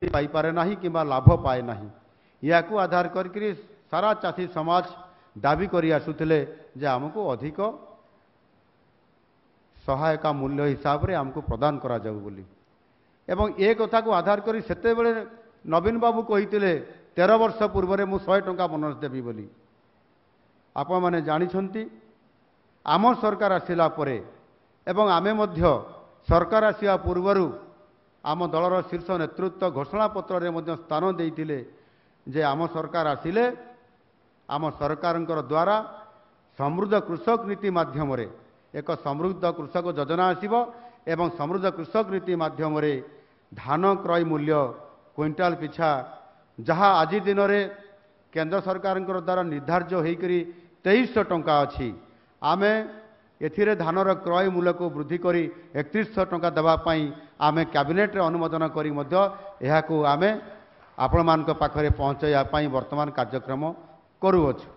ପାଇପାରେ ନାହିଁ କିମ୍ବା ଲାଭ ପାଏ ନାହିଁ ଏହାକୁ ଆଧାର କରିକିରି ସାରା ଚାଷୀ ସମାଜ ଦାବି କରି ଆସୁଥିଲେ ଯେ ଆମକୁ ଅଧିକ ସହାୟକା ମୂଲ୍ୟ ହିସାବରେ ଆମକୁ ପ୍ରଦାନ କରାଯାଉ ବୋଲି। ଏବଂ ଏ କଥାକୁ ଆଧାର କରି ସେତେବେଳେ ନବୀନ ବାବୁ କହିଥିଲେ ତେର ବର୍ଷ ପୂର୍ବରେ ମୁଁ ଶହେ ଟଙ୍କା ବୋନସ୍ ଦେବି ବୋଲି। ଆପଣମାନେ ଜାଣିଛନ୍ତି ଆମ ସରକାର ଆସିଲା ପରେ ଏବଂ ଆମେ ମଧ୍ୟ ସରକାର ଆସିବା ପୂର୍ବରୁ ଆମ ଦଳର ଶୀର୍ଷ ନେତୃତ୍ୱ ଘୋଷଣାପତ୍ରରେ ମଧ୍ୟ ସ୍ଥାନ ଦେଇଥିଲେ ଯେ ଆମ ସରକାର ଆସିଲେ ଆମ ସରକାରଙ୍କର ଦ୍ୱାରା ସମୃଦ୍ଧ କୃଷକ ନୀତି ମାଧ୍ୟମରେ ଏକ ସମୃଦ୍ଧ କୃଷକ ଯୋଜନା ଆସିବ ଏବଂ ସମୃଦ୍ଧ କୃଷକ ନୀତି ମାଧ୍ୟମରେ ଧାନ କ୍ରୟ ମୂଲ୍ୟ କୁଇଣ୍ଟାଲ ପିଛା ଯାହା ଆଜି ଦିନରେ କେନ୍ଦ୍ର ସରକାରଙ୍କର ଦ୍ୱାରା ନିର୍ଦ୍ଧାର୍ଯ୍ୟ ହୋଇକରି ତେଇଶଶହ ଟଙ୍କା ଅଛି। ଆମେ ଏଥିରେ ଧାନର କ୍ରୟ ମୂଲ୍ୟକୁ ବୃଦ୍ଧି କରି ଏକତିରିଶଶହ ଟଙ୍କା ଦେବା ପାଇଁ ଆମେ କ୍ୟାବିନେଟ୍ରେ ଅନୁମୋଦନ କରି ମଧ୍ୟ ଏହାକୁ ଆମେ ଆପଣମାନଙ୍କ ପାଖରେ ପହଞ୍ଚାଇବା ପାଇଁ ବର୍ତ୍ତମାନ କାର୍ଯ୍ୟକ୍ରମ କରୁଅଛୁ।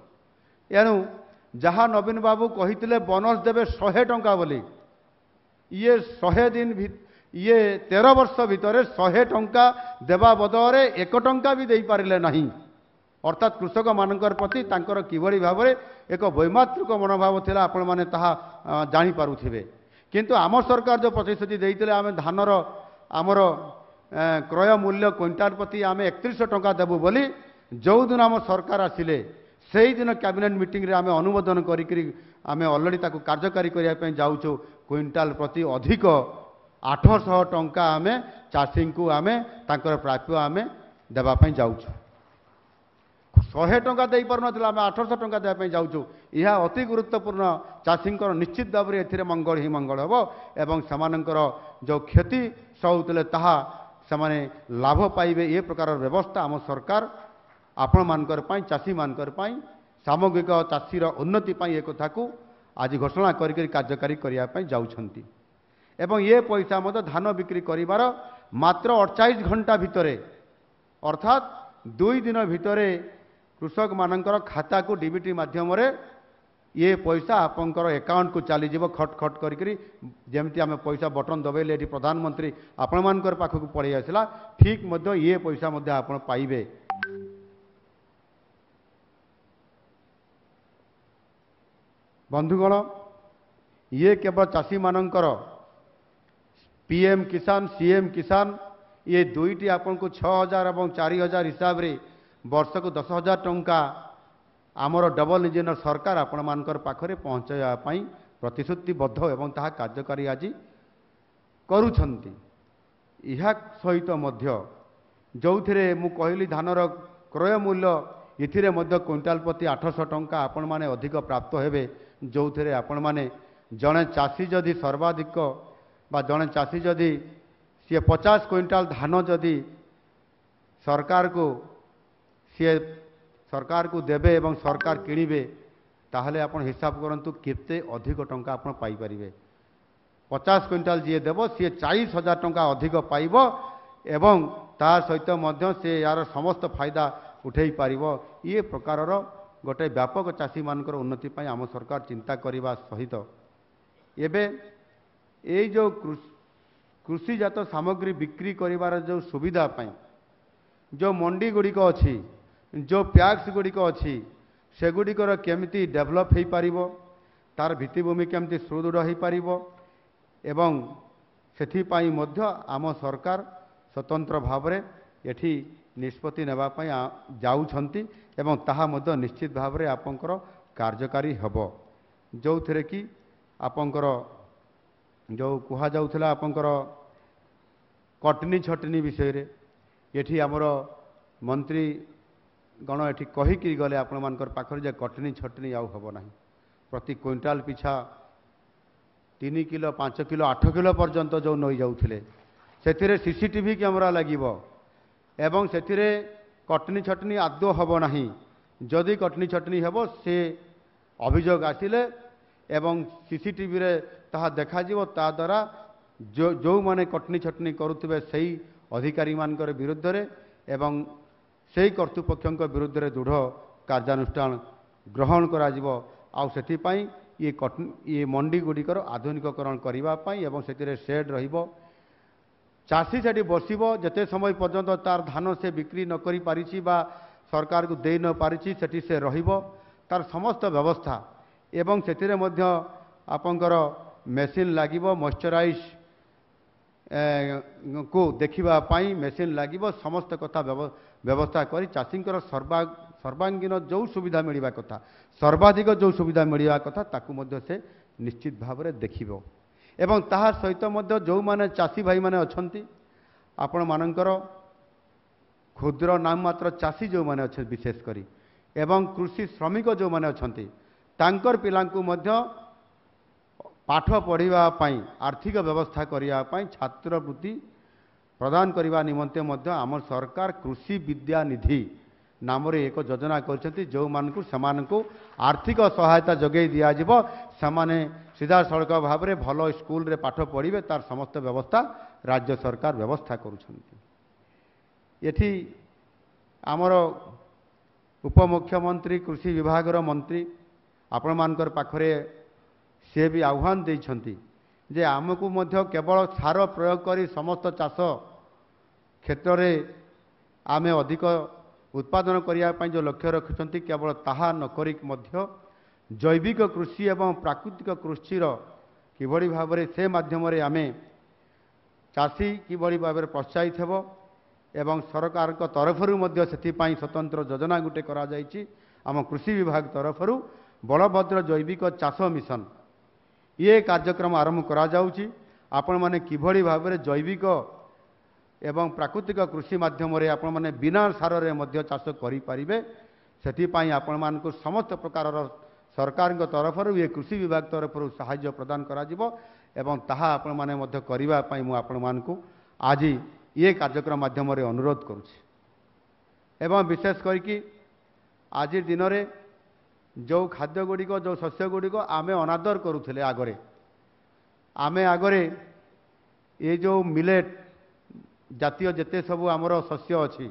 ଏଣୁ ଯାହା ନବୀନ ବାବୁ କହିଥିଲେ ବୋନସ୍ ଦେବେ ଶହେ ଟଙ୍କା ବୋଲି ଇଏ ଶହେ ଦିନ ଭି- ଇଏ ତେର ବର୍ଷ ଭିତରେ ଶହେ ଟଙ୍କା ଦେବା ବଦଳରେ ଏକ ଟଙ୍କା ବି ଦେଇପାରିଲେ ନାହିଁ। ଅର୍ଥାତ୍ କୃଷକମାନଙ୍କର ପ୍ରତି ତାଙ୍କର କିଭଳି ଭାବରେ ଏକ ବୈମାତୃକ ମନୋଭାବ ଥିଲା ଆପଣମାନେ ତାହା ଜାଣିପାରୁଥିବେ। କିନ୍ତୁ ଆମ ସରକାର ଯେଉଁ ପ୍ରତିଶ୍ରୁତି ଦେଇଥିଲେ ଆମେ ଧାନର ଆମର କ୍ରୟ ମୂଲ୍ୟ କ୍ୱିଣ୍ଟାଲ ପ୍ରତି ଆମେ ଏକତିରିଶଶହ ଟଙ୍କା ଦେବୁ ବୋଲି ଯେଉଁଦିନ ଆମ ସରକାର ଆସିଲେ ସେଇଦିନ କ୍ୟାବିନେଟ୍ ମିଟିଂରେ ଆମେ ଅନୁମୋଦନ କରିକିରି ଆମେ ଅଲରେଡ଼ି ତାକୁ କାର୍ଯ୍ୟକାରୀ କରିବା ପାଇଁ ଯାଉଛୁ। କ୍ୱିଣ୍ଟାଲ ପ୍ରତି ଅଧିକ ଆଠଶହ ଟଙ୍କା ଆମେ ଚାଷୀଙ୍କୁ ଆମେ ତାଙ୍କର ପ୍ରାପ୍ୟ ଆମେ ଦେବା ପାଇଁ ଯାଉଛୁ। ଶହେ ଟଙ୍କା ଦେଇପାରୁନଥିଲା ଆମେ ଆଠଶହ ଟଙ୍କା ଦେବା ପାଇଁ ଯାଉଛୁ। ଏହା ଅତି ଗୁରୁତ୍ୱପୂର୍ଣ୍ଣ। ଚାଷୀଙ୍କର ନିଶ୍ଚିତ ଭାବରେ ଏଥିରେ ମଙ୍ଗଳ ହିଁ ମଙ୍ଗଳ ହେବ ଏବଂ ସେମାନଙ୍କର ଯେଉଁ କ୍ଷତି ସହୁଥିଲେ ତାହା ସେମାନେ ଲାଭ ପାଇବେ। ଏ ପ୍ରକାରର ବ୍ୟବସ୍ଥା ଆମ ସରକାର ଆପଣମାନଙ୍କର ପାଇଁ ଚାଷୀମାନଙ୍କର ପାଇଁ ସାମଗ୍ରିକ ଚାଷୀର ଉନ୍ନତି ପାଇଁ ଏ କଥାକୁ ଆଜି ଘୋଷଣା କରିକରି କାର୍ଯ୍ୟକାରୀ କରିବା ପାଇଁ ଯାଉଛନ୍ତି। ଏବଂ ଏ ପଇସା ମଧ୍ୟ ଧାନ ବିକ୍ରି କରିବାର ମାତ୍ର ଅଠଚାଳିଶ ଘଣ୍ଟା ଭିତରେ ଅର୍ଥାତ୍ ଦୁଇ ଦିନ ଭିତରେ କୃଷକମାନଙ୍କର ଖାତାକୁ ଡିବିଟି ମାଧ୍ୟମରେ ଇଏ ପଇସା ଆପଣଙ୍କର ଆକାଉଣ୍ଟକୁ ଚାଲିଯିବ ଖଟ୍ ଖଟ୍ କରିକିରି। ଯେମିତି ଆମେ ପଇସା ବଟନ୍ ଦବେଇଲେ ଏଠି ପ୍ରଧାନମନ୍ତ୍ରୀ ଆପଣମାନଙ୍କର ପାଖକୁ ପଳେଇ ଆସିଲା ଠିକ୍ ମଧ୍ୟ ଇଏ ପଇସା ମଧ୍ୟ ଆପଣ ପାଇବେ। ବନ୍ଧୁଗଣ ଇଏ କେବଳ ଚାଷୀମାନଙ୍କର P M Kisan C M Kisan ଇଏ ଦୁଇଟି ଆପଣଙ୍କୁ ଛଅ ହଜାର ଏବଂ ଚାରି ହଜାର ହିସାବରେ ବର୍ଷକୁ ଦଶ ହଜାର ଟଙ୍କା ଆମର ଡବଲ ଇଞ୍ଜିନର ସରକାର ଆପଣମାନଙ୍କର ପାଖରେ ପହଞ୍ଚାଇବା ପାଇଁ ପ୍ରତିଶ୍ରୁତିବଦ୍ଧ ଏବଂ ତାହା କାର୍ଯ୍ୟକାରୀ ଆଜି କରୁଛନ୍ତି। ଏହା ସହିତ ମଧ୍ୟ ଯେଉଁଥିରେ ମୁଁ କହିଲି ଧାନର କ୍ରୟ ମୂଲ୍ୟ ଏଥିରେ ମଧ୍ୟ କୁଇଣ୍ଟାଲ ପ୍ରତି ଆଠଶହ ଟଙ୍କା ଆପଣମାନେ ଅଧିକ ପ୍ରାପ୍ତ ହେବେ। ଯେଉଁଥିରେ ଆପଣମାନେ ଜଣେ ଚାଷୀ ଯଦି ସର୍ବାଧିକ ବା ଜଣେ ଚାଷୀ ଯଦି ସିଏ ପଚାଶ କୁଇଣ୍ଟାଲ ଧାନ ଯଦି ସରକାରକୁ ସିଏ ସରକାରକୁ ଦେବେ ଏବଂ ସରକାର କିଣିବେ ତାହେଲେ ଆପଣ ହିସାବ କରନ୍ତୁ କେତେ ଅଧିକ ଟଙ୍କା ଆପଣ ପାଇପାରିବେ। ପଚାଶ କୁଇଣ୍ଟାଲ ଯିଏ ଦେବ ସିଏ ଚାଳିଶ ହଜାର ଟଙ୍କା ଅଧିକ ପାଇବ ଏବଂ ତା ସହିତ ମଧ୍ୟ ସେ ଏହାର ସମସ୍ତ ଫାଇଦା ଉଠାଇ ପାରିବ। ଇଏ ପ୍ରକାରର ଗୋଟେ ବ୍ୟାପକ ଚାଷୀମାନଙ୍କର ଉନ୍ନତି ପାଇଁ ଆମ ସରକାର ଚିନ୍ତା କରିବା ସହିତ। ଏବେ ଏଇ ଯେଉଁ କୃଷିଜାତ ସାମଗ୍ରୀ ବିକ୍ରି କରିବାର ଯେଉଁ ସୁବିଧା ପାଇଁ ଯେଉଁ ମଣ୍ଡି ଗୁଡ଼ିକ ଅଛି ଯେଉଁ ପ୍ୟାକ୍ସ ଗୁଡ଼ିକ ଅଛି ସେଗୁଡ଼ିକର କେମିତି ଡେଭଲପ୍ ହୋଇପାରିବ ତା'ର ଭିତ୍ତିଭୂମି କେମିତି ସୁଦୃଢ଼ ହୋଇପାରିବ ଏବଂ ସେଥିପାଇଁ ମଧ୍ୟ ଆମ ସରକାର ସ୍ୱତନ୍ତ୍ର ଭାବରେ ଏଠି ନିଷ୍ପତ୍ତି ନେବା ପାଇଁ ଆ- ଯାଉଛନ୍ତି ଏବଂ ତାହା ମଧ୍ୟ ନିଶ୍ଚିତ ଭାବରେ ଆପଣଙ୍କର କାର୍ଯ୍ୟକାରୀ ହେବ ଯେଉଁଥିରେ କି ଆପଣଙ୍କର ଯେଉଁ କୁହାଯାଉଥିଲା ଆପଣଙ୍କର କଟନୀ ଛଟନୀ ବିଷୟରେ ଏଠି ଆମର ମନ୍ତ୍ରୀ ଗଣ ଏଠି କହିକି ଗଲେ ଆପଣମାନଙ୍କର ପାଖରେ ଯେ କଟନୀ ଛଟନୀ ଆଉ ହେବ ନାହିଁ। ପ୍ରତି କୁଇଣ୍ଟାଲ ପିଛା ତିନି କିଲୋ ପାଞ୍ଚ କିଲୋ ଆଠ କିଲୋ ପର୍ଯ୍ୟନ୍ତ ଯେଉଁ ନେଇଯାଉଥିଲେ ସେଥିରେ C C T V camera ଲାଗିବ ଏବଂ ସେଥିରେ କଟନୀ ଛଟନୀ ଆଦୌ ହେବ ନାହିଁ। ଯଦି କଟନୀ ଛଟନୀ ହେବ ସେ ଅଭିଯୋଗ ଆସିଲେ ଏବଂ ସି ସି ଟି ଭିରେ ତାହା ଦେଖାଯିବ ତା ଦ୍ୱାରା ଯେଉଁ ଯେଉଁମାନେ କଟନୀ ଛଟନୀ କରୁଥିବେ ସେହି ଅଧିକାରୀମାନଙ୍କର ବିରୁଦ୍ଧରେ ଏବଂ ସେହି କର୍ତ୍ତୃପକ୍ଷଙ୍କ ବିରୁଦ୍ଧରେ ଦୃଢ଼ କାର୍ଯ୍ୟାନୁଷ୍ଠାନ ଗ୍ରହଣ କରାଯିବ। ଆଉ ସେଥିପାଇଁ ଇଏ ଇଏ ମଣ୍ଡି ଗୁଡ଼ିକର ଆଧୁନିକକରଣ କରିବା ପାଇଁ ଏବଂ ସେଥିରେ ସେଡ୍ ରହିବ। ଚାଷୀ ସେଠି ବସିବ ଯେତେ ସମୟ ପର୍ଯ୍ୟନ୍ତ ତାର ଧାନ ସେ ବିକ୍ରି ନ କରିପାରିଛି ବା ସରକାରକୁ ଦେଇ ନ ପାରିଛି ସେଠି ସେ ରହିବ। ତାର ସମସ୍ତ ବ୍ୟବସ୍ଥା। ଏବଂ ସେଥିରେ ମଧ୍ୟ ଆପଣଙ୍କର ମେସିନ୍ ଲାଗିବ ମଶ୍ଚରାଇଜ୍ କୁ ଦେଖିବା ପାଇଁ ମେସିନ୍ ଲାଗିବ ସମସ୍ତ କଥା ବ୍ୟବ- ବ୍ୟବସ୍ଥା କରି ଚାଷୀଙ୍କର ସର୍ବା ସର୍ବାଙ୍ଗୀନ ଯେଉଁ ସୁବିଧା ମିଳିବା କଥା ସର୍ବାଧିକ ଯେଉଁ ସୁବିଧା ମିଳିବା କଥା ତାକୁ ମଧ୍ୟ ସେ ନିଶ୍ଚିତ ଭାବରେ ଦେଖିବ। ଏବଂ ତାହା ସହିତ ମଧ୍ୟ ଯେଉଁମାନେ ଚାଷୀ ଭାଇମାନେ ଅଛନ୍ତି ଆପଣମାନଙ୍କର କ୍ଷୁଦ୍ର ନାମ ମାତ୍ର ଚାଷୀ ଯେଉଁମାନେ ଅଛନ୍ତି ବିଶେଷ କରି ଏବଂ କୃଷି ଶ୍ରମିକ ଯେଉଁମାନେ ଅଛନ୍ତି ତାଙ୍କର ପିଲାଙ୍କୁ ମଧ୍ୟ ପାଠ ପଢ଼ିବା ପାଇଁ ଆର୍ଥିକ ବ୍ୟବସ୍ଥା କରିବା ପାଇଁ ଛାତ୍ରବୃତ୍ତି ପ୍ରଦାନ କରିବା ନିମନ୍ତେ ମଧ୍ୟ ଆମ ସରକାର କୃଷି ବିଦ୍ୟା ନିଧି ନାମରେ ଏକ ଯୋଜନା କରିଛନ୍ତି ଯେଉଁମାନଙ୍କୁ ସେମାନଙ୍କୁ ଆର୍ଥିକ ସହାୟତା ଯୋଗାଇ ଦିଆଯିବ। ସେମାନେ ସିଧାସଳଖ ଭାବରେ ଭଲ ସ୍କୁଲରେ ପାଠ ପଢ଼ିବେ ତାର ସମସ୍ତ ବ୍ୟବସ୍ଥା ରାଜ୍ୟ ସରକାର ବ୍ୟବସ୍ଥା କରୁଛନ୍ତି। ଏଠି ଆମର ଉପମୁଖ୍ୟମନ୍ତ୍ରୀ କୃଷି ବିଭାଗର ମନ୍ତ୍ରୀ ଆପଣମାନଙ୍କର ପାଖରେ ସିଏ ବି ଆହ୍ୱାନ ଦେଇଛନ୍ତି ଯେ ଆମକୁ ମଧ୍ୟ କେବଳ ସାର ପ୍ରୟୋଗ କରି ସମସ୍ତ ଚାଷ କ୍ଷେତ୍ରରେ ଆମେ ଅଧିକ ଉତ୍ପାଦନ କରିବା ପାଇଁ ଯେଉଁ ଲକ୍ଷ୍ୟ ରଖିଛନ୍ତି କେବଳ ତାହା ନ ମଧ୍ୟ ଜୈବିକ କୃଷି ଏବଂ ପ୍ରାକୃତିକ କୃଷିର କିଭଳି ଭାବରେ ସେ ମାଧ୍ୟମରେ ଆମେ ଚାଷୀ କିଭଳି ଭାବରେ ପ୍ରୋତ୍ସାହିତ ହେବ ଏବଂ ସରକାରଙ୍କ ତରଫରୁ ମଧ୍ୟ ସେଥିପାଇଁ ସ୍ୱତନ୍ତ୍ର ଯୋଜନା ଗୋଟେ କରାଯାଇଛି। ଆମ କୃଷି ବିଭାଗ ତରଫରୁ ବଳଭଦ୍ର ଜୈବିକ ଚାଷ ମିଶନ। ଇଏ କାର୍ଯ୍ୟକ୍ରମ ଆରମ୍ଭ କରାଯାଉଛି। ଆପଣମାନେ କିଭଳି ଭାବରେ ଜୈବିକ ଏବଂ ପ୍ରାକୃତିକ କୃଷି ମାଧ୍ୟମରେ ଆପଣମାନେ ବିନା ସାରରେ ମଧ୍ୟ ଚାଷ କରିପାରିବେ ସେଥିପାଇଁ ଆପଣମାନଙ୍କୁ ସମସ୍ତ ପ୍ରକାରର ସରକାରଙ୍କ ତରଫରୁ ଇଏ କୃଷି ବିଭାଗ ତରଫରୁ ସାହାଯ୍ୟ ପ୍ରଦାନ କରାଯିବ ଏବଂ ତାହା ଆପଣମାନେ ମଧ୍ୟ କରିବା ପାଇଁ ମୁଁ ଆପଣମାନଙ୍କୁ ଆଜି ଇଏ କାର୍ଯ୍ୟକ୍ରମ ମାଧ୍ୟମରେ ଅନୁରୋଧ କରୁଛି। ଏବଂ ବିଶେଷ କରିକି ଆଜି ଦିନରେ ଯେଉଁ ଖାଦ୍ୟ ଗୁଡ଼ିକ ଯେଉଁ ଶସ୍ୟ ଗୁଡ଼ିକ ଆମେ ଅନାଦର କରୁଥିଲେ ଆଗରେ ଆମେ ଆଗରେ ଏ ଯେଉଁ ମିଲେଟ୍ ଜାତୀୟ ଯେତେ ସବୁ ଆମର ଶସ୍ୟ ଅଛି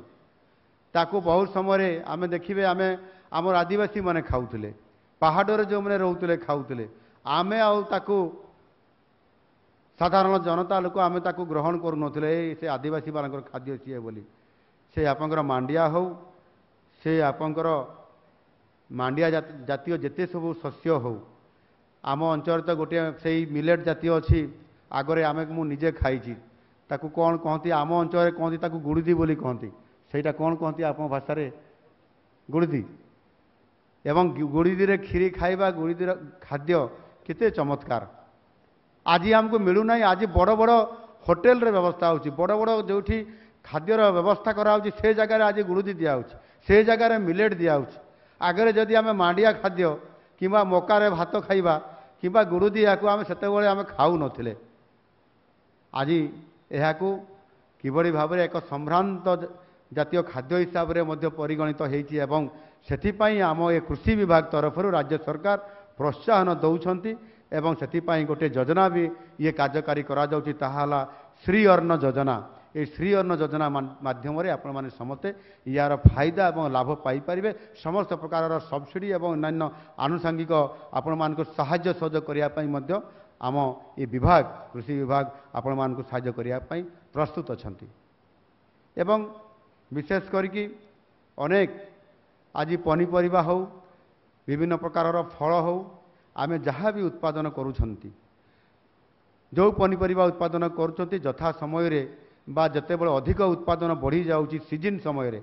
ତାକୁ ବହୁତ ସମୟରେ ଆମେ ଦେଖିବେ ଆମେ ଆମର ଆଦିବାସୀମାନେ ଖାଉଥିଲେ ପାହାଡ଼ରେ ଯେଉଁମାନେ ରହୁଥିଲେ ଖାଉଥିଲେ ଆମେ ଆଉ ତାକୁ ସାଧାରଣ ଜନତା ଲୋକ ଆମେ ତାକୁ ଗ୍ରହଣ କରୁନଥିଲେ ଏଇ ସେ ଆଦିବାସୀମାନଙ୍କର ଖାଦ୍ୟ ସିଏ ବୋଲି। ସେ ଆପଣଙ୍କର ମାଣ୍ଡିଆ ହେଉ ସେ ଆପଣଙ୍କର ମାଣ୍ଡିଆ ଜାତ- ଜାତୀୟ ଯେତେ ସବୁ ଶସ୍ୟ ହେଉ ଆମ ଅଞ୍ଚଳରେ ତ ଗୋଟିଏ ସେଇ ମିଲେଟ୍ ଜାତୀୟ ଅଛି ଆଗରେ ଆମେ ମୁଁ ନିଜେ ଖାଇଛି। ତାକୁ କ'ଣ କହନ୍ତି? ଆମ ଅଞ୍ଚଳରେ କହନ୍ତି ତାକୁ ଗୁଡ଼ିଦି ବୋଲି କହନ୍ତି। ସେଇଟା କ'ଣ କହନ୍ତି ଆପଣଙ୍କ ଭାଷାରେ? ଗୁଡ଼ିଦି। ଏବଂ ଗୁଡ଼ିଦିରେ କ୍ଷୀରି ଖାଇବା ଗୁଡ଼ିଦିର ଖାଦ୍ୟ କେତେ ଚମତ୍କାର। ଆଜି ଆମକୁ ମିଳୁନାହିଁ ଆଜି ବଡ଼ ବଡ଼ ହୋଟେଲରେ ବ୍ୟବସ୍ଥା ହେଉଛି ବଡ଼ ବଡ଼ ଯେଉଁଠି ଖାଦ୍ୟର ବ୍ୟବସ୍ଥା କରାହେଉଛି ସେ ଜାଗାରେ ଆଜି ଗୁରୁଦି ଦିଆହେଉଛି ସେ ଜାଗାରେ ମିଲେଟ୍ ଦିଆହେଉଛି। ଆଗରେ ଯଦି ଆମେ ମାଣ୍ଡିଆ ଖାଦ୍ୟ କିମ୍ବା ମକାରେ ଭାତ ଖାଇବା କିମ୍ବା ଗୁରୁଦି ଏହାକୁ ଆମେ ସେତେବେଳେ ଆମେ ଖାଉନଥିଲେ ଆଜି ଏହାକୁ କିଭଳି ଭାବରେ ଏକ ସମ୍ଭ୍ରାନ୍ତ ଜାତୀୟ ଖାଦ୍ୟ ହିସାବରେ ମଧ୍ୟ ପରିଗଣିତ ହୋଇଛି ଏବଂ ସେଥିପାଇଁ ଆମ ଏ କୃଷି ବିଭାଗ ତରଫରୁ ରାଜ୍ୟ ସରକାର ପ୍ରୋତ୍ସାହନ ଦେଉଛନ୍ତି ଏବଂ ସେଥିପାଇଁ ଗୋଟିଏ ଯୋଜନା ବି ଇଏ କାର୍ଯ୍ୟକାରୀ କରାଯାଉଛି ତାହା ହେଲା ଶ୍ରୀ ଅନ୍ନ ଯୋଜନା। এই ଶ୍ରୀ ଅନ୍ନ ଯୋଜନା ମା- ମାଧ୍ୟମରେ ଆପଣମାନେ ସମସ୍ତେ ୟାର ଫାଇଦା ଏବଂ ଲାଭ ପାଇପାରିବେ। ସମସ୍ତ ପ୍ରକାରର ସବସିଡ଼ି ଏବଂ ଅନ୍ୟାନ୍ୟ ଆନୁଷଙ୍ଗିକ ଆପଣମାନଙ୍କୁ ସାହାଯ୍ୟ ସହଯୋଗ କରିବା ପାଇଁ ମଧ୍ୟ ଆମ ଏ ବିଭାଗ କୃଷି ବିଭାଗ ଆପଣମାନଙ୍କୁ ସାହାଯ୍ୟ କରିବା ପାଇଁ ପ୍ରସ୍ତୁତ ଅଛନ୍ତି। ଏବଂ ବିଶେଷ କରିକି ଅନେକ ଆଜି ପନିପରିବା ହେଉ ବିଭିନ୍ନ ପ୍ରକାରର ଫଳ ହେଉ ଆମେ ଯାହା ବି ଉତ୍ପାଦନ କରୁଛନ୍ତି ଯେଉଁ ପନିପରିବା ଉତ୍ପାଦନ କରୁଛନ୍ତି ଯଥା ସମୟରେ ବା ଯେତେବେଳେ ଅଧିକ ଉତ୍ପାଦନ ବଢ଼ିଯାଉଛି ସିଜିନ୍ ସମୟରେ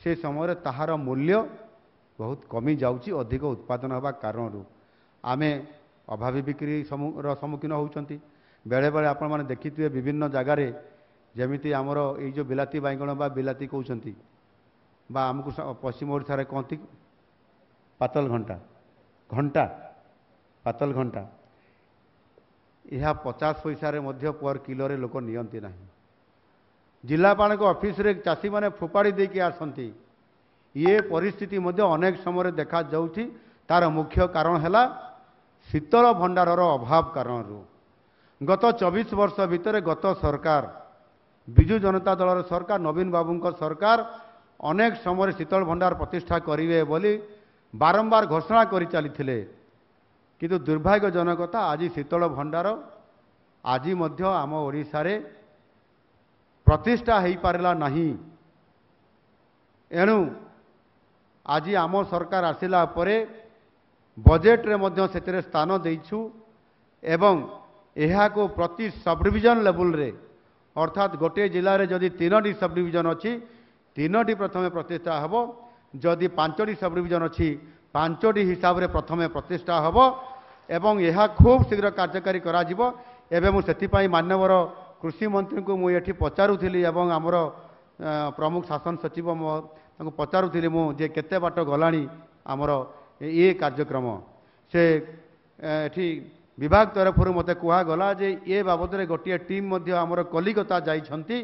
ସେ ସମୟରେ ତାହାର ମୂଲ୍ୟ ବହୁତ କମିଯାଉଛି ଅଧିକ ଉତ୍ପାଦନ ହେବା କାରଣରୁ। ଆମେ ଅଭାବୀ ବିକ୍ରି ସମୁ- ର ସମ୍ମୁଖୀନ ହେଉଛନ୍ତି। ବେଳେବେଳେ ଆପଣମାନେ ଦେଖିଥିବେ ବିଭିନ୍ନ ଜାଗାରେ ଯେମିତି ଆମର ଏଇ ଯେଉଁ ବିଲାତି ବାଇଗଣ ବା ବିଲାତି କହୁଛନ୍ତି ବା ଆମକୁ ପଶ୍ଚିମ ଓଡ଼ିଶାରେ କହନ୍ତି ପାତଲ ଘଣ୍ଟା ଘଣ୍ଟା ପାତଲ ଘଣ୍ଟା। ଏହା ପଚାଶ ପଇସାରେ ମଧ୍ୟ ପର କିଲୋରେ ଲୋକ ନିଅନ୍ତି ନାହିଁ। ଜିଲ୍ଲାପାଳଙ୍କ ଅଫିସରେ ଚାଷୀମାନେ ଫୋପାଡ଼ି ଦେଇକି ଆସନ୍ତି ଇଏ ପରିସ୍ଥିତି ମଧ୍ୟ ଅନେକ ସମୟରେ ଦେଖାଯାଉଛି ତାର ମୁଖ୍ୟ କାରଣ ହେଲା ଶୀତଳ ଭଣ୍ଡାରର ଅଭାବ କାରଣରୁ ଗତ ଚବିଶ ବର୍ଷ ଭିତରେ ଗତ ସରକାର ବିଜୁ ଜନତା ଦଳର ସରକାର ନବୀନ ବାବୁଙ୍କ ସରକାର ଅନେକ ସମୟରେ ଶୀତଳ ଭଣ୍ଡାର ପ୍ରତିଷ୍ଠା କରିବେ ବୋଲି ବାରମ୍ବାର ଘୋଷଣା କରି ଚାଲିଥିଲେ କିନ୍ତୁ ଦୁର୍ଭାଗ୍ୟଜନକତା ଆଜି ଶୀତଳ ଭଣ୍ଡାର ଆଜି ମଧ୍ୟ ଆମ ଓଡ଼ିଶାରେ ପ୍ରତିଷ୍ଠା ହୋଇପାରିଲା ନାହିଁ। ଏଣୁ ଆଜି ଆମ ସରକାର ଆସିଲା ପରେ ବଜେଟରେ ମଧ୍ୟ ସେଥିରେ ସ୍ଥାନ ଦେଇଛୁ ଏବଂ ଏହାକୁ ପ୍ରତି ସବଡିଭିଜନ ଲେବୁଲରେ ଅର୍ଥାତ୍ ଗୋଟିଏ ଜିଲ୍ଲାରେ ଯଦି ତିନୋଟି ସବଡିଭିଜନ ଅଛି ତିନୋଟି ପ୍ରଥମେ ପ୍ରତିଷ୍ଠା ହେବ। ଯଦି ପାଞ୍ଚଟି ସବଡିଭିଜନ ଅଛି ପାଞ୍ଚଟି ହିସାବରେ ପ୍ରଥମେ ପ୍ରତିଷ୍ଠା ହେବ ଏବଂ ଏହା ଖୁବ୍ ଶୀଘ୍ର କାର୍ଯ୍ୟକାରୀ କରାଯିବ। ଏବେ ମୁଁ ସେଥିପାଇଁ ମାନ୍ୟବର କୃଷିମନ୍ତ୍ରୀଙ୍କୁ ମୁଁ ଏଠି ପଚାରୁଥିଲି ଏବଂ ଆମର ପ୍ରମୁଖ ଶାସନ ସଚିବ ମୋ ତାଙ୍କୁ ପଚାରୁଥିଲି ମୁଁ ଯେ କେତେ ବାଟ ଗଲାଣି ଆମର ଏ- ଏ କାର୍ଯ୍ୟକ୍ରମ। ସେ ଏଠି ବିଭାଗ ତରଫରୁ ମୋତେ କୁହାଗଲା ଯେ ଏ ବାବଦରେ ଗୋଟିଏ ଟିମ୍ ମଧ୍ୟ ଆମର କଲିକତା ଯାଇଛନ୍ତି।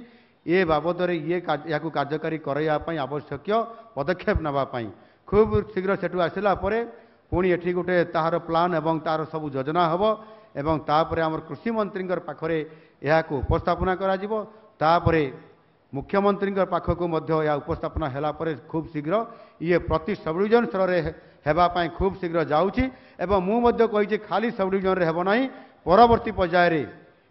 ଏ ବାବଦରେ ଇଏ ଏହାକୁ କାର୍ଯ୍ୟକାରୀ କରାଇବା ପାଇଁ ଆବଶ୍ୟକୀୟ ପଦକ୍ଷେପ ନେବା ପାଇଁ। ଖୁବ୍ ଶୀଘ୍ର ସେଠୁ ଆସିଲା ପରେ ପୁଣି ଏଠି ଗୋଟେ ତାହାର ପ୍ଲାନ୍ ଏବଂ ତାର ସବୁ ଯୋଜନା ହେବ। ଏବଂ ତାପରେ ଆମର କୃଷିମନ୍ତ୍ରୀଙ୍କ ପାଖରେ ଏହାକୁ ଉପସ୍ଥାପନା କରାଯିବ। ତାପରେ ମୁଖ୍ୟମନ୍ତ୍ରୀଙ୍କ ପାଖକୁ ମଧ୍ୟ ଏହା ଉପସ୍ଥାପନା ହେଲା ପରେ ଖୁବ୍ ଶୀଘ୍ର ଇଏ ପ୍ରତି ସବଡିଭିଜନ ସ୍ତରରେ ହେବା ପାଇଁ ଖୁବ୍ ଶୀଘ୍ର ଯାଉଛି ଏବଂ ମୁଁ ମଧ୍ୟ କହିଛି ଖାଲି ସବଡିଭିଜନରେ ହେବ ନାହିଁ ପରବର୍ତ୍ତୀ ପର୍ଯ୍ୟାୟରେ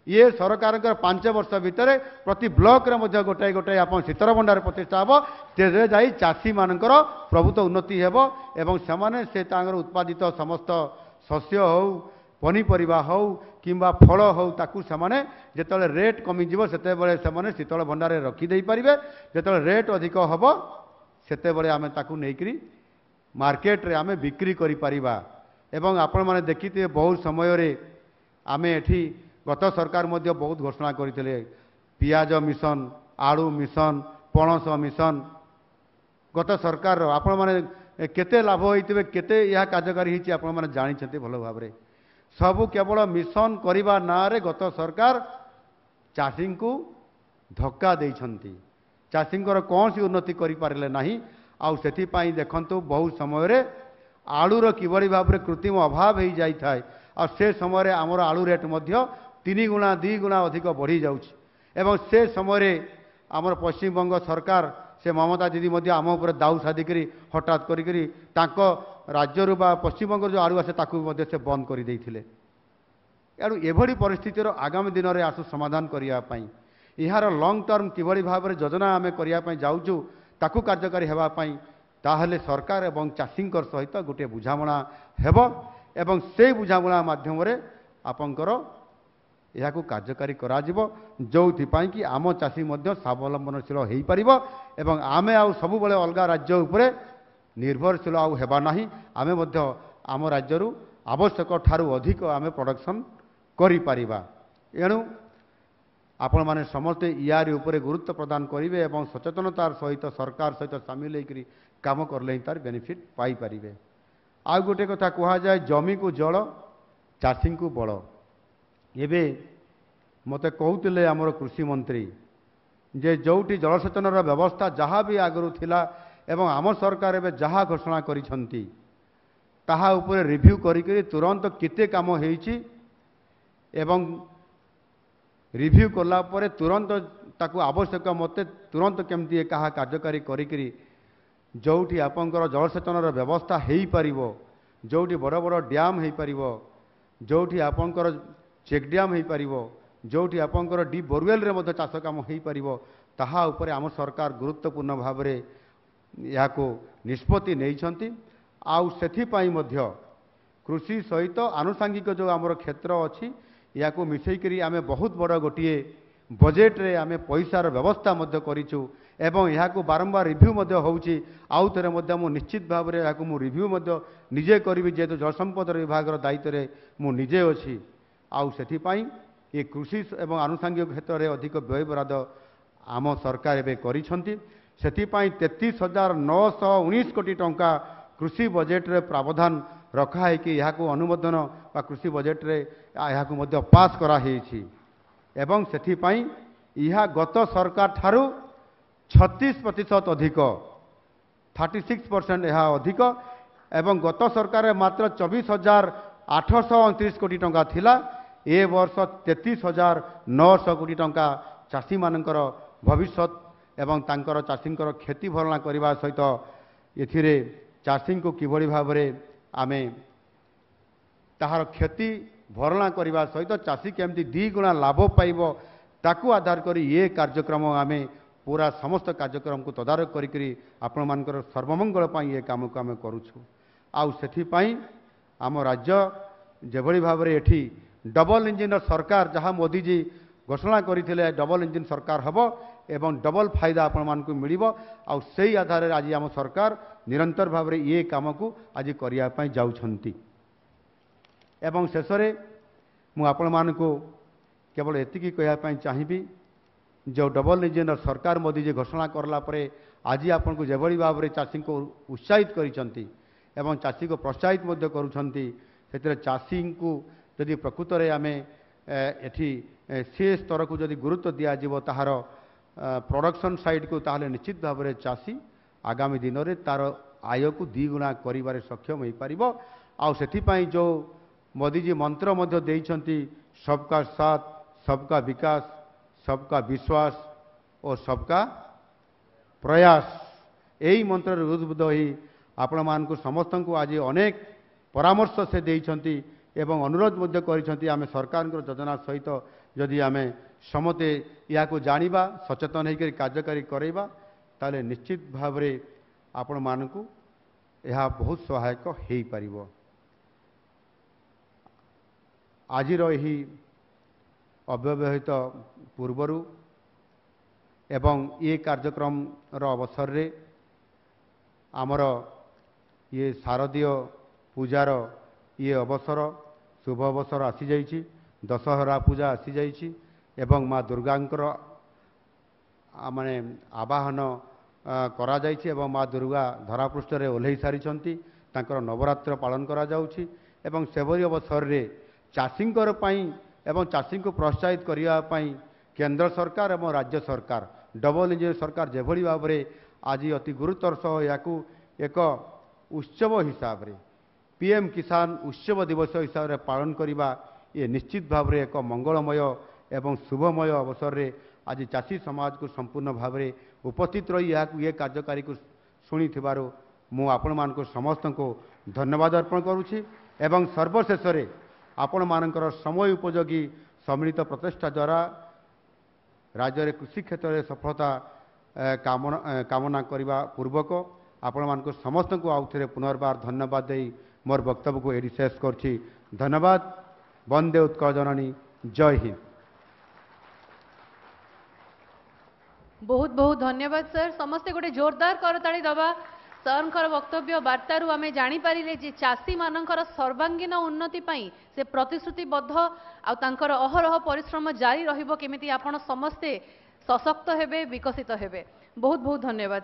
ଇଏ ସରକାରଙ୍କର ପାଞ୍ଚ ବର୍ଷ ଭିତରେ ପ୍ରତି ବ୍ଲକରେ ମଧ୍ୟ ଗୋଟାଏ ଗୋଟାଏ ଆପଣ ଶୀତଳ ଭଣ୍ଡାର ପ୍ରତିଷ୍ଠା ହେବ ତେବେ ଯାଇ ଚାଷୀମାନଙ୍କର ପ୍ରଭୁତ ଉନ୍ନତି ହେବ ଏବଂ ସେମାନେ ସେ ତାଙ୍କର ଉତ୍ପାଦିତ ସମସ୍ତ ଶସ୍ୟ ହେଉ ପନିପରିବା ହେଉ କିମ୍ବା ଫଳ ହେଉ ତାକୁ ସେମାନେ ଯେତେବେଳେ ରେଟ୍ କମିଯିବ ସେତେବେଳେ ସେମାନେ ଶୀତଳ ଭଣ୍ଡାରରେ ରଖିଦେଇପାରିବେ ଯେତେବେଳେ ରେଟ୍ ଅଧିକ ହେବ ସେତେବେଳେ ଆମେ ତାକୁ ନେଇକରି ମାର୍କେଟରେ ଆମେ ବିକ୍ରି କରିପାରିବା। ଏବଂ ଆପଣମାନେ ଦେଖିଥିବେ ବହୁତ ସମୟରେ ଆମେ ଏଠି ଗତ ସରକାର ମଧ୍ୟ ବହୁତ ଘୋଷଣା କରିଥିଲେ। ପିଆଜ ମିଶନ ଆଳୁ ମିଶନ ପଣସ ମିଶନ। ଗତ ସରକାରର ଆପଣମାନେ ଏ, କେତେ ଲାଭ ହୋଇଥିବେ କେତେ ଏହା କାର୍ଯ୍ୟକାରୀ ହେଇଛି ଆପଣମାନେ ଜାଣିଛନ୍ତି ଭଲ ଭାବରେ। ସବୁ କେବଳ ମିଶନ କରିବା ନାଁରେ ଗତ ସରକାର ଚାଷୀଙ୍କୁ ଧକ୍କା ଦେଇଛନ୍ତି। ଚାଷୀଙ୍କର କୌଣସି ଉନ୍ନତି କରିପାରିଲେ ନାହିଁ। ଆଉ ସେଥିପାଇଁ ଦେଖନ୍ତୁ ବହୁତ ସମୟରେ ଆଳୁର କିଭଳି ଭାବରେ କୃତ୍ରିମ ଅଭାବ ହେଇଯାଇଥାଏ। ଆଉ ସେ ସମୟରେ ଆମର ଆଳୁ ରେଟ୍ ମଧ୍ୟ ତିନି ଗୁଣା ଦୁଇ ଗୁଣା ଅଧିକ ବଢ଼ିଯାଉଛି। ଏବଂ ସେ ସମୟରେ ଆମର ପଶ୍ଚିମବଙ୍ଗ ସରକାର ସେ ମମତା ଦିଦି ମଧ୍ୟ ଆମ ଉପରେ ଦାଉ ସାଧିକରି ହଠାତ୍ କରିକରି ତାଙ୍କ ରାଜ୍ୟରୁ ବା ପଶ୍ଚିମବଙ୍ଗରୁ ଯେଉଁ ଆଳୁ ଆସେ ତାକୁ ମଧ୍ୟ ସେ ବନ୍ଦ କରିଦେଇଥିଲେ। ଏଣୁ ଏଭଳି ପରିସ୍ଥିତିର ଆଗାମୀ ଦିନରେ ଆସୁ ସମାଧାନ କରିବା ପାଇଁ ଏହାର ଲଙ୍ଗ ଟର୍ମ କିଭଳି ଭାବରେ ଯୋଜନା ଆମେ କରିବା ପାଇଁ ଯାଉଛୁ ତାକୁ କାର୍ଯ୍ୟକାରୀ ହେବା ପାଇଁ ତାହେଲେ ସରକାର ଏବଂ ଚାଷୀଙ୍କର ସହିତ ଗୋଟିଏ ବୁଝାମଣା ହେବ ଏବଂ ସେଇ ବୁଝାମଣା ମାଧ୍ୟମରେ ଆପଣଙ୍କର ଏହାକୁ କାର୍ଯ୍ୟକାରୀ କରାଯିବ। ଯେଉଁଥିପାଇଁ କି ଆମ ଚାଷୀ ମଧ୍ୟ ସ୍ୱାବଲମ୍ବନଶୀଳ ହୋଇପାରିବ ଏବଂ ଆମେ ଆଉ ସବୁବେଳେ ଅଲଗା ରାଜ୍ୟ ଉପରେ ନିର୍ଭରଶୀଳ ଆଉ ହେବା ନାହିଁ। ଆମେ ମଧ୍ୟ ଆମ ରାଜ୍ୟରୁ ଆବଶ୍ୟକ ଠାରୁ ଅଧିକ ଆମେ ପ୍ରଡକ୍ସନ୍ କରିପାରିବା। ଏଣୁ ଆପଣମାନେ ସମସ୍ତେ ଇଆରି ଉପରେ ଗୁରୁତ୍ୱ ପ୍ରଦାନ କରିବେ ଏବଂ ସଚେତନତାର ସହିତ ସରକାର ସହିତ ସାମିଲ ହେଇକରି କାମ କଲେ ହିଁ ତାର ବେନିଫିଟ୍ ପାଇପାରିବେ। ଆଉ ଗୋଟେ କଥା କୁହାଯାଏ ଜମିକୁ ଜଳ ଚାଷୀଙ୍କୁ ବଳ। ଏବେ ମୋତେ କହୁଥିଲେ ଆମର କୃଷିମନ୍ତ୍ରୀ ଯେ ଯେଉଁଠି ଜଳସେଚନର ବ୍ୟବସ୍ଥା ଯାହା ବି ଆଗରୁ ଥିଲା ଏବଂ ଆମ ସରକାର ଏବେ ଯାହା ଘୋଷଣା କରିଛନ୍ତି ତାହା ଉପରେ ରିଭ୍ୟୁ କରିକରି ତୁରନ୍ତ କେତେ କାମ ହେଇଛି ଏବଂ ରିଭ୍ୟୁ କଲା ପରେ ତୁରନ୍ତ ତାକୁ ଆବଶ୍ୟକ ମୋତେ ତୁରନ୍ତ କେମିତି କାହା କାର୍ଯ୍ୟକାରୀ କରିକିରି ଯେଉଁଠି ଆପଣଙ୍କର ଜଳସେଚନର ବ୍ୟବସ୍ଥା ହେଇପାରିବ ଯେଉଁଠି ବଡ଼ ବଡ଼ ଡ୍ୟାମ୍ ହେଇପାରିବ ଯେଉଁଠି ଆପଣଙ୍କର ଚେକ୍ ଡ୍ୟାମ୍ ହେଇପାରିବ ଯେଉଁଠି ଆପଣଙ୍କର ଡିପ୍ ବୋରୱେଲ୍ରେ ମଧ୍ୟ ଚାଷ କାମ ହେଇପାରିବ ତାହା ଉପରେ ଆମ ସରକାର ଗୁରୁତ୍ୱପୂର୍ଣ୍ଣ ଭାବରେ ଏହାକୁ ନିଷ୍ପତ୍ତି ନେଇଛନ୍ତି। ଆଉ ସେଥିପାଇଁ ମଧ୍ୟ କୃଷି ସହିତ ଆନୁଷାଙ୍ଗିକ ଯେଉଁ ଆମର କ୍ଷେତ୍ର ଅଛି ଏହାକୁ ମିଶେଇକରି ଆମେ ବହୁତ ବଡ଼ ଗୋଟିଏ ବଜେଟରେ ଆମେ ପଇସାର ବ୍ୟବସ୍ଥା ମଧ୍ୟ କରିଛୁ ଏବଂ ଏହାକୁ ବାରମ୍ବାର ରିଭ୍ୟୁ ମଧ୍ୟ ହେଉଛି। ଆଉ ଥରେ ମଧ୍ୟ ମୁଁ ନିଶ୍ଚିତ ଭାବରେ ଏହାକୁ ମୁଁ ରିଭ୍ୟୁ ମଧ୍ୟ ନିଜେ କରିବି ଯେହେତୁ ଜଳସମ୍ପଦ ବିଭାଗର ଦାୟିତ୍ୱରେ ମୁଁ ନିଜେ ଅଛି। ଆଉ ସେଥିପାଇଁ ଏ କୃଷି ଏବଂ ଆନୁଷାଙ୍ଗିକ କ୍ଷେତ୍ରରେ ଅଧିକ ବ୍ୟୟବରାଦ ଆମ ସରକାର ଏବେ କରିଛନ୍ତି। ସେଥିପାଇଁ ତେତିଶ ହଜାର ନଅଶହ ଉଣେଇଶ କୋଟି ଟଙ୍କା କୃଷି ବଜେଟରେ ପ୍ରାବଧାନ ରଖାହେଇକି ଏହାକୁ ଅନୁମୋଦନ ବା କୃଷି ବଜେଟରେ ଏହାକୁ ମଧ୍ୟ ପାସ୍ କରାହେଇଛି। ଏବଂ ସେଥିପାଇଁ ଏହା ଗତ ସରକାର ଠାରୁ ଛତିଶ ପ୍ରତିଶତ ଅଧିକ ଥାର୍ଟି ସିକ୍ସ ପରସେଣ୍ଟ ଏହା ଅଧିକ ଏବଂ ଗତ ସରକାରରେ ମାତ୍ର ଚବିଶ ହଜାର ଆଠଶହ ଅଣତିରିଶ କୋଟି ଟଙ୍କା ଥିଲା ଏ ବର୍ଷ ତେତିଶ ହଜାର ନଅଶହ କୋଟି ଟଙ୍କା ଚାଷୀମାନଙ୍କର ଭବିଷ୍ୟତ ଏବଂ ତାଙ୍କର ଚାଷୀଙ୍କର କ୍ଷତି ଭରଣା କରିବା ସହିତ ଏଥିରେ ଚାଷୀଙ୍କୁ କିଭଳି ଭାବରେ ଆମେ ତାହାର କ୍ଷତି ଭରଣା କରିବା ସହିତ ଚାଷୀ କେମିତି ଦୁଇ ଗୁଣା ଲାଭ ପାଇବ ତାକୁ ଆଧାର କରି ଏ କାର୍ଯ୍ୟକ୍ରମ ଆମେ ପୁରା ସମସ୍ତ କାର୍ଯ୍ୟକ୍ରମକୁ ତଦାରଖ କରିକରି ଆପଣମାନଙ୍କର ସର୍ବମଙ୍ଗଳ ପାଇଁ ଏ କାମକୁ ଆମେ କରୁଛୁ। ଆଉ ସେଥିପାଇଁ ଆମ ରାଜ୍ୟ ଯେଭଳି ଭାବରେ ଏଠି ଡବଲ ଇଞ୍ଜିନର ସରକାର ଯାହା ମୋଦିଜୀ ଘୋଷଣା କରିଥିଲେ ଡବଲ ଇଞ୍ଜିନ ସରକାର ହେବ ଏବଂ ଡବଲ ଫାଇଦା ଆପଣମାନଙ୍କୁ ମିଳିବ ଆଉ ସେଇ ଆଧାରରେ ଆଜି ଆମ ସରକାର ନିରନ୍ତର ଭାବରେ ଏ କାମକୁ ଆଜି କରିବା ପାଇଁ ଯାଉଛନ୍ତି ଏବଂ ଶେଷରେ ମୁଁ ଆପଣମାନଙ୍କୁ କେବଳ ଏତିକି କହିବା ପାଇଁ ଚାହିଁବି ଯେଉଁ ଡବଲ ଇଞ୍ଜିନର ସରକାର ମୋଦି ଯେ ଘୋଷଣା କଲା ପରେ ଆଜି ଆପଣଙ୍କୁ ଯେଭଳି ଭାବରେ ଚାଷୀଙ୍କୁ ଉତ୍ସାହିତ କରିଛନ୍ତି ଏବଂ ଚାଷୀକୁ ପ୍ରୋତ୍ସାହିତ ମଧ୍ୟ କରୁଛନ୍ତି ଏଠି ସେ ସ୍ତରକୁ ଯଦି ଗୁରୁତ୍ୱ ଦିଆଯିବ ତାହାର ପ୍ରଡକ୍ସନ୍ ସାଇଡ଼କୁ ତାହେଲେ ନିଶ୍ଚିତ ଭାବରେ ଚାଷୀ ଆଗାମୀ ଦିନରେ ତାର ଆୟକୁ ଦ୍ୱିଗୁଣା କରିବାରେ ସକ୍ଷମ ହୋଇପାରିବ ଆଉ ସେଥିପାଇଁ ଯେଉଁ ମୋଦିଜୀ ମନ୍ତ୍ର ମଧ୍ୟ ଦେଇଛନ୍ତି ସବକା ସାଥ ସବକା ବିକାଶ ସବକା ବିଶ୍ୱାସ ଓ ସବକା ପ୍ରୟାସ ଏହି ମନ୍ତ୍ରରେ ଉଦ୍ବୁଦ୍ଧ ହୋଇ ଆପଣମାନଙ୍କୁ ସମସ୍ତଙ୍କୁ ଆଜି ଅନେକ ପରାମର୍ଶ ସେ ଦେଇଛନ୍ତି ଏବଂ ଅନୁରୋଧ ମଧ୍ୟ କରିଛନ୍ତି ଆମେ ସରକାରଙ୍କର ଯୋଜନା ସହିତ ଯଦି ଆମେ ସମସ୍ତେ ଏହାକୁ ଜାଣିବା ସଚେତନ ହୋଇକରି କାର୍ଯ୍ୟକାରୀ କରାଇବା ତାହେଲେ ନିଶ୍ଚିତ ଭାବରେ ଆପଣମାନଙ୍କୁ ଏହା ବହୁତ ସହାୟକ ହୋଇପାରିବ। ଆଜିର ଏହି ଅବ୍ୟବହିତ ପୂର୍ବରୁ ଏବଂ ଏ କାର୍ଯ୍ୟକ୍ରମର ଅବସରରେ ଆମର ଇଏ ଶାରଦୀୟ ପୂଜାର ଇଏ ଅବସର ଶୁଭ ଅବସର ଆସିଯାଇଛି ଦଶହରା ପୂଜା ଆସିଯାଇଛି ଏବଂ ମା ଦୁର୍ଗାଙ୍କର ମାନେ ଆବାହନ କରାଯାଇଛି ଏବଂ ମା ଦୁର୍ଗା ଧରାପୃଷ୍ଠରେ ଓହ୍ଲେଇ ସାରିଛନ୍ତି ତାଙ୍କର ନବରାତ୍ର ପାଳନ କରାଯାଉଛି ଏବଂ ସେଭଳି ଅବସରରେ ଚାଷୀଙ୍କର ପାଇଁ ଏବଂ ଚାଷୀଙ୍କୁ ପ୍ରୋତ୍ସାହିତ କରିବା ପାଇଁ କେନ୍ଦ୍ର ସରକାର ଏବଂ ରାଜ୍ୟ ସରକାର ଡବଲ ଇଞ୍ଜିନ ସରକାର ଯେଭଳି ଭାବରେ ଆଜି ଅତି ଗୁରୁତ୍ୱର ସହ ଏହାକୁ ଏକ ଉତ୍ସବ ହିସାବରେ ପିଏମ୍ କିଷାନ ଉତ୍ସବ ଦିବସ ହିସାବରେ ପାଳନ କରିବା ଇଏ ନିଶ୍ଚିତ ଭାବରେ ଏକ ମଙ୍ଗଳମୟ ଏବଂ ଶୁଭମୟ ଅବସରରେ ଆଜି ଚାଷୀ ସମାଜକୁ ସମ୍ପୂର୍ଣ୍ଣ ଭାବରେ ଉପସ୍ଥିତ ରହି ଏହାକୁ ଏ କାର୍ଯ୍ୟକାରୀକୁ ଶୁଣିଥିବାରୁ ମୁଁ ଆପଣମାନଙ୍କୁ ସମସ୍ତଙ୍କୁ ଧନ୍ୟବାଦ ଅର୍ପଣ କରୁଛି ଏବଂ ସର୍ବଶେଷରେ ଆପଣମାନଙ୍କର ସମୟ ଉପଯୋଗୀ ସମ୍ମିଳିତ ପ୍ରଚେଷ୍ଟା ଦ୍ୱାରା ରାଜ୍ୟରେ କୃଷି କ୍ଷେତ୍ରରେ ସଫଳତା କାମନା କରିବା ପୂର୍ବକ ଆପଣମାନଙ୍କୁ ସମସ୍ତଙ୍କୁ ଆଉଥରେ ପୁନର୍ବାର ଧନ୍ୟବାଦ ଦେଇ ମୋର ବକ୍ତବ୍ୟକୁ ଏଠି ଶେଷ କରୁଛି ଧନ୍ୟବାଦ ବନ୍ଦେ ଉତ୍କଳ ଜନନୀ ଜୟ ହିନ୍ଦ ବହୁତ ବହୁତ ଧନ୍ୟବାଦ ସାର୍ ସମସ୍ତେ ଗୋଟେ ଜୋରଦାର କରତାଳି ଦେବା ସାର୍ଙ୍କର ବକ୍ତବ୍ୟ ବାର୍ତ୍ତାରୁ ଆମେ ଜାଣିପାରିଲେ ଯେ ଚାଷୀମାନଙ୍କର ସର୍ବାଙ୍ଗୀନ ଉନ୍ନତି ପାଇଁ ସେ ପ୍ରତିଶ୍ରୁତିବଦ୍ଧ ଆଉ ତାଙ୍କର ଅହରହ ପରିଶ୍ରମ ଜାରି ରହିବ କେମିତି ଆପଣ ସମସ୍ତେ ସଶକ୍ତ ହେବେ ବିକଶିତ ହେବେ ବହୁତ ବହୁତ ଧନ୍ୟବାଦ